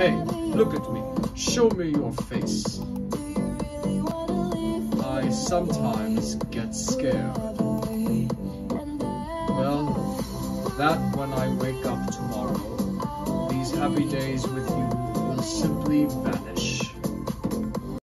Hey, look at me. Show me your face. I sometimes get scared. Well, that when I wake up tomorrow, these happy days with you will simply vanish.